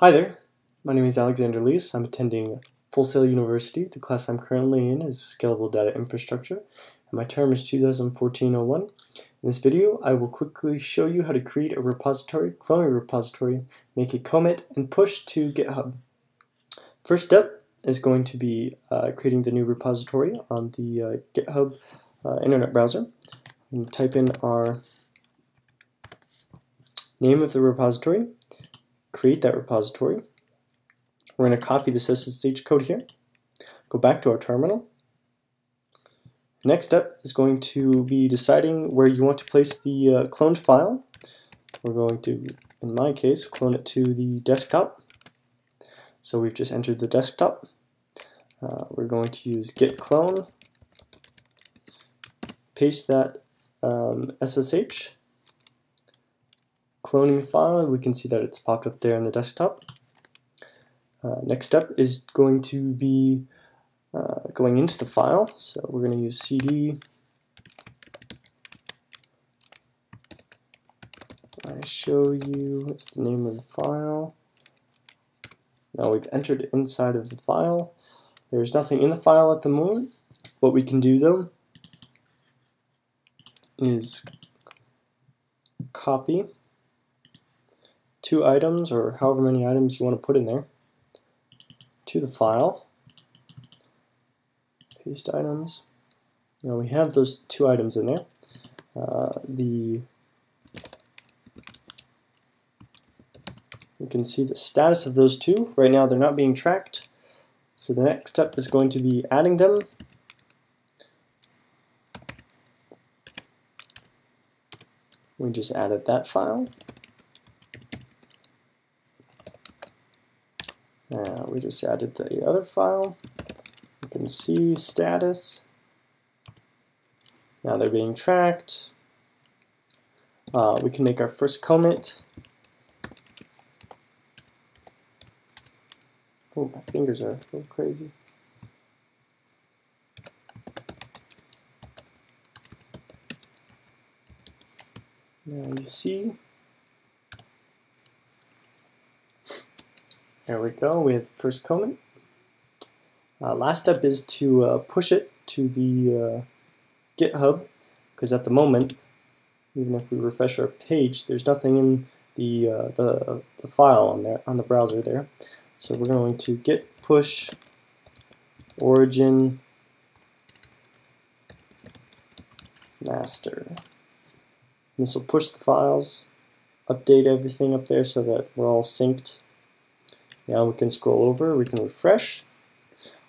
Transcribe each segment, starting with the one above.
Hi there, my name is Alexander Elias. I'm attending Full Sail University. The class I'm currently in is Scalable Data Infrastructure, and my term is 2014-01. In this video, I will quickly show you how to create a repository, clone a repository, make a commit, and push to GitHub. First step is going to be uh, creating the new repository on the uh, GitHub uh, internet browser. We'll type in our name of the repository, create that repository. We're going to copy the SSH code here, go back to our terminal. Next step is going to be deciding where you want to place the uh, cloned file. We're going to, in my case, clone it to the desktop. So we've just entered the desktop. Uh, we're going to use git clone, paste that um, SSH, cloning file, we can see that it's popped up there in the desktop. Uh, next step is going to be uh, going into the file, so we're going to use cd I show you what's the name of the file. Now we've entered inside of the file. There's nothing in the file at the moment. What we can do though is copy two items or however many items you want to put in there to the file. Paste items. Now we have those two items in there. Uh, the you can see the status of those two. Right now they're not being tracked. So the next step is going to be adding them. We just added that file. Uh, we just added the other file. You can see status. Now they're being tracked. Uh, we can make our first commit. Oh, my fingers are a little crazy. Now you see There we go, we have the first commit. Uh, last step is to uh, push it to the uh, GitHub, because at the moment, even if we refresh our page, there's nothing in the, uh, the, the file on there on the browser there. So we're going to git push origin master. This will push the files, update everything up there so that we're all synced now we can scroll over, we can refresh.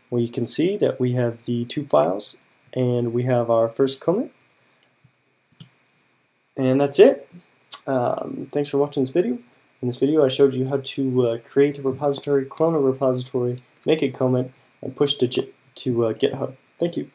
We can see that we have the two files and we have our first comment. And that's it. Um, thanks for watching this video. In this video I showed you how to uh, create a repository, clone a repository, make a comment, and push to, to uh, GitHub. Thank you.